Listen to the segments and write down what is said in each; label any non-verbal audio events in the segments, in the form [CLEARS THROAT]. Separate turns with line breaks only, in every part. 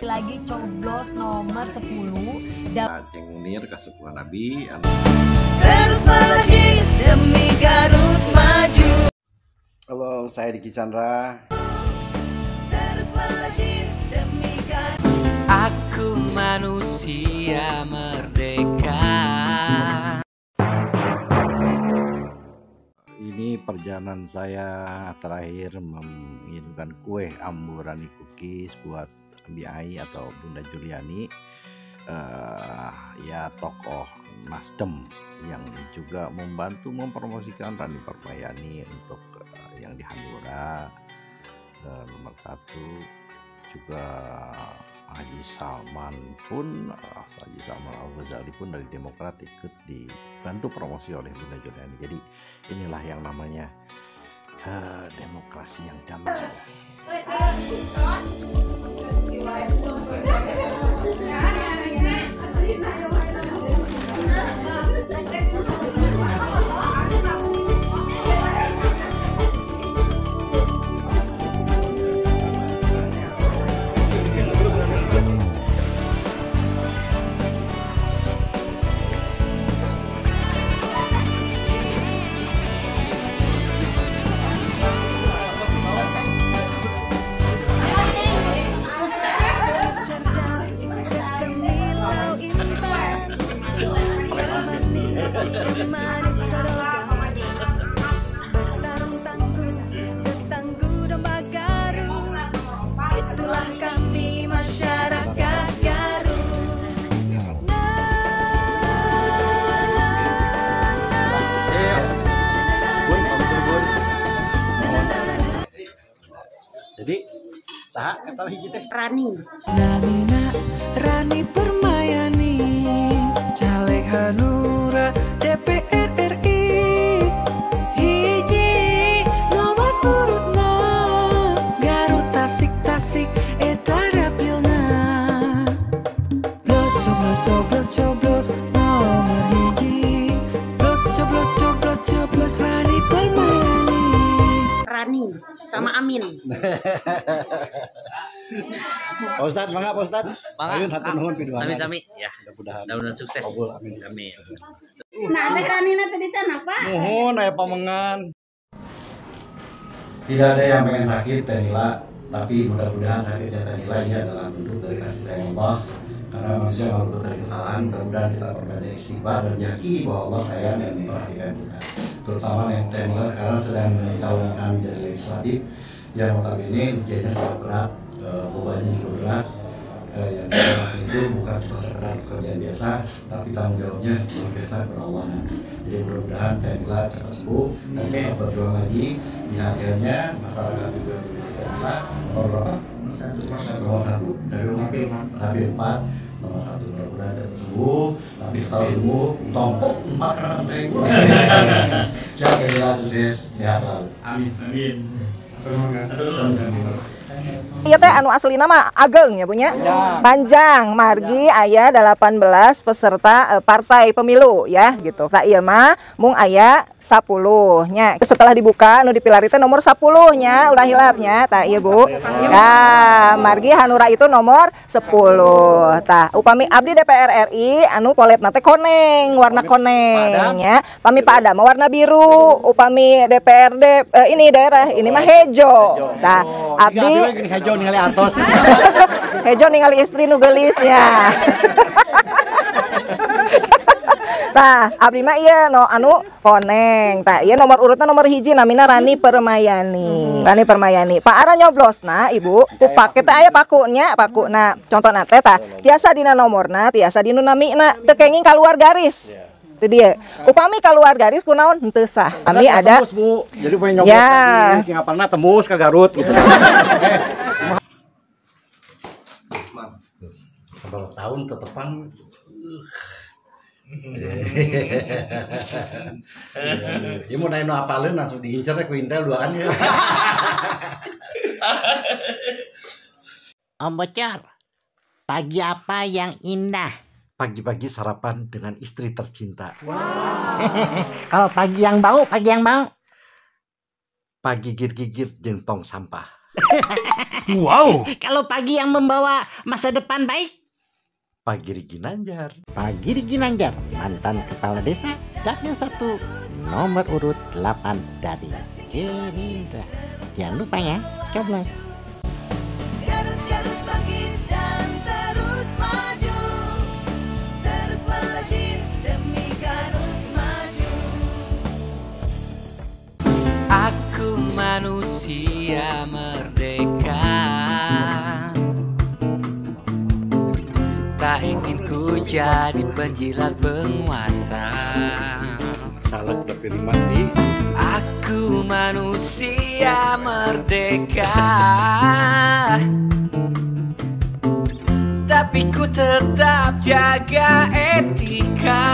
lagi coblos nomor 10 dan
Aceng Munir Kasukuan Nabi
terus melaju demi Garut maju.
Halo saya Diki Chandra.
Terus melaju demi Garut.
Aku manusia merdeka
perjalanan saya terakhir mengirimkan kue Amburani Cookies buat Abi atau Bunda Juliani. Eh, ya tokoh Nasdem yang juga membantu mempromosikan Rani Permayani untuk eh, yang di Hanura. Eh, nomor satu juga Haji Salman pun eh, Haji Salman Al Ghazali pun dari Demokrat ikut dibantu promosi oleh Bunda Juliani jadi inilah yang namanya eh, demokrasi yang damai
Kemilau
kata hiji teh
Rani.
Namina Rani Permayani Caleg Hanura DPR [LAUGHS]
Pak Ustad mangga Pak Ustad
Mangga.
Ayo satu nuhun piduana
Sami-sami ya
mudah-mudahan.
mudah-mudahan sukses.
Kabul, amin.
amin.
Nah teh Rani nanti di sana Pak.
Nuhun aya pamengan tidak ada yang pengen sakit Tenila tapi mudah-mudahan sakitnya Tenila ini adalah bentuk dari kasih sayang Allah. Karena manusia malu dari kesalahan mudah-mudahan kita berbanyak istighfar dan yakini bahwa Allah sayang dan memperhatikan kita. Terutama yang Tenila sekarang sedang mencalonkan menjadi legislatif yang notabene ujiannya sangat berat eh, bebannya juga berat. Eh, yang kita itu bukan cuma sekedar pekerjaan biasa tapi tanggung jawabnya luar biasa jadi mudah-mudahan Tenila cepat sembuh dan cepat berjuang lagi. Di akhirnya masyarakat juga Tenila nomor berapa? nomor satu. Dari hampir empat. Nomor satu. Mudah-mudahan cepat sembuh. Tapi setelah sembuh tompok empat rantai [LAUGHS] siap Tenila sukses. Sehat selalu. Amin Hello
Iya teh anu asli nama Ageng ya punya panjang. Margi ayah 18 peserta eh, partai pemilu ya gitu. Tak iya mah mung ayah 10 nya setelah dibuka anu dipilari teh nomor 10 nya ulah hilapnya tak iya Bu. Ya margi Hanura itu nomor 10 tah upami abdi DPR RI anu polet nate koneng warna koneng ya. Pami Pak Adam warna biru upami DPRD eh, ini daerah ini mah hejo tah abdi
Hejo ningali artos [LAUGHS]
Hejo ningali istri nu gelisnya. Nah, [LAUGHS] abdi mah iya no anu koneng. Tah iya nomor urutnya nomor hiji namina Rani Permayani. Rani Permayani. Pak Ara nyoblosna Ibu, ku pake teh aya pakunya, pakuna. Contohna teh tah tiasa dina nomorna, tiasa dina namina teu kenging keluar garis. Itu dia. Upami keluar garis kunaon henteu sah. Kami ada
tembus bu jadi pengen nyoblos
Ya.
lagi Singapurna tembus ke Garut gitu [LAUGHS] Seberapa tahun tetepan Dia mau nanya no apalin langsung diincer ku Intel duaan ya.
Om Bocor, pagi apa yang indah?
Pagi-pagi sarapan dengan istri tercinta. [LAUGHS]
Kalau pagi yang bau, pagi yang bau.
Pagi gigit-gigit jeung tong sampah. [LAUGHS]
Wow.
Kalau pagi yang membawa masa depan baik,
Pagi Rigi Nanjar.
Pagi di Ginanjar, mantan kepala desa, dapil satu, nomor urut 8 dari Gerindra. Jangan lupa ya, coblos.
Jadi penjilat penguasa.
Salah dapil mati.
Aku manusia merdeka. Tapi ku tetap jaga etika.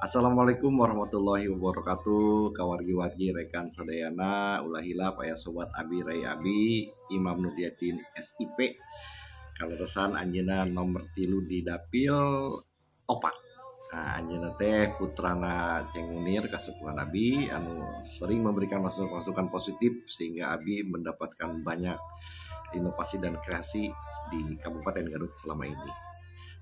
Assalamualaikum warahmatullahi wabarakatuh. Kawargi-wargi rekan sadayana Ulah hilaf ayah sobat Abi Ray Abi Imam Nurdiatin SIP Kalau resan anjena nomor tilu di dapil opak Nah, anjena teh putrana Ceng Munir Abi anu sering memberikan masukan-masukan positif sehingga Abi mendapatkan banyak inovasi dan kreasi di Kabupaten Garut selama ini.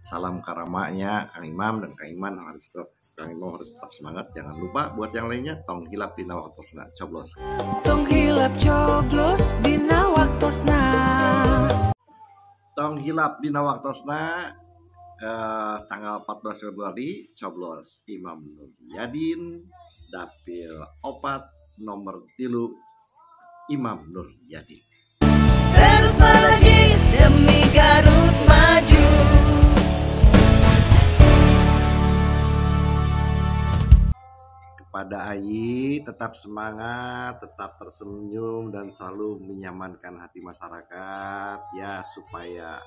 Salam karamanya Kang Imam dan Kang Iman harus tetap Kang Imam harus tetap semangat. Jangan lupa buat yang lainnya tong hilap di nawakosna coblos.
Tong hilap coblos dina waktosna
Tong hilap di nawaktosna eh, tanggal 14 Februari coblos Imam Nur Yadin dapil opat nomor tilu Imam Nur Yadin.
Terus melaju demi Garut maju
Kepada Ayi tetap semangat, tetap tersenyum dan selalu menyamankan hati masyarakat ya supaya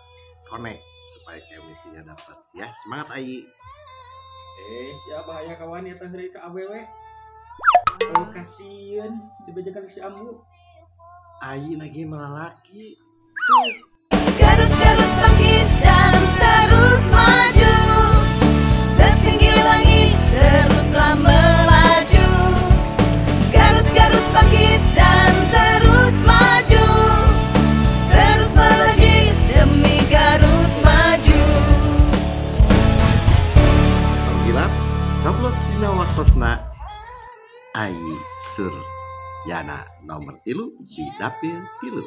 connect, supaya chemistry-nya dapat ya. Semangat Ayi.
Eh, siapa ya kawan ya teh ke awewe? Oh, kasihan dibajakan si Ambu.
Ayi lagi melalaki.
Garut Garut bangkit dan terus maju Setinggi langit teruslah melaju
Ayi Sur Yana nomor tilu di dapil tilu.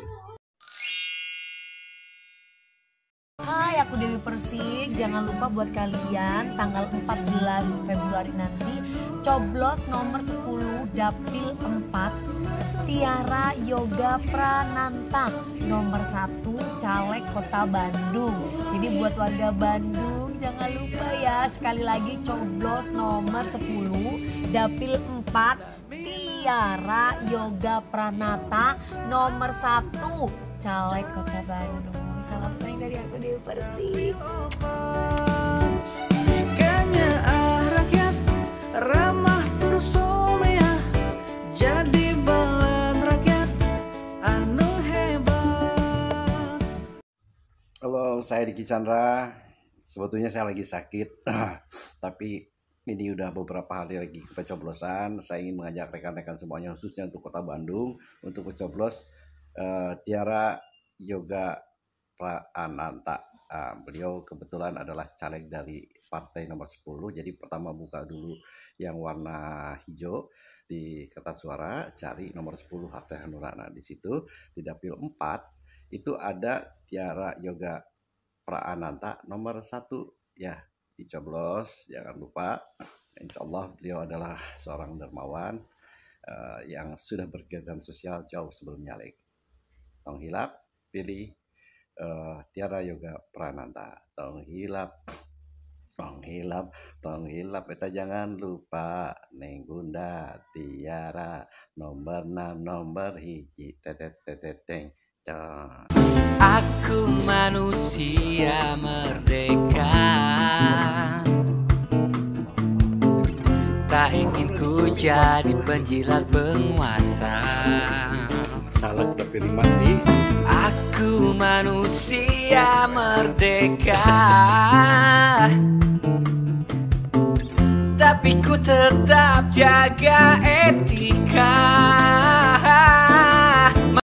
Aku Dewi Persik. Jangan lupa buat kalian tanggal 14 Februari nanti coblos nomor 10 Dapil 4 Tiara Yoga Prananta nomor 1 caleg Kota Bandung. Jadi buat warga Bandung jangan lupa ya sekali lagi coblos nomor 10 Dapil 4 Tiara Yoga Pranata nomor 1 caleg Kota Bandung. Salam sayang dari aku Dewi Persik.
Ikannya ah rakyat ramah terus somea Jadi balan rakyat anu hebat
Halo, saya Diki Chandra. Sebetulnya saya lagi sakit, [CLEARS THROAT] tapi ini udah beberapa hari lagi pencoblosan. Saya ingin mengajak rekan-rekan semuanya, khususnya untuk Kota Bandung, untuk mencoblos eh, Tiara Yoga Prananta. Ah, beliau kebetulan adalah caleg dari partai nomor 10. Jadi pertama buka dulu yang warna hijau di kertas suara, cari nomor 10 Harta Hanurana di situ di dapil 4 itu ada Tiara Yoga Prananta nomor satu ya dicoblos jangan lupa Insya Allah beliau adalah seorang dermawan eh, yang sudah berkegiatan sosial jauh sebelum nyalek tong hilap pilih eh, Tiara Yoga Prananta tong hilap tong hilap tong hilap eta jangan lupa Neng Bunda Tiara nomor 6 nomor hiji tetet tetet teng.
Aku manusia merdeka Tak ingin ku jadi penjilat penguasa
Salah dapil mati.
Aku manusia merdeka. Tapi ku tetap jaga etika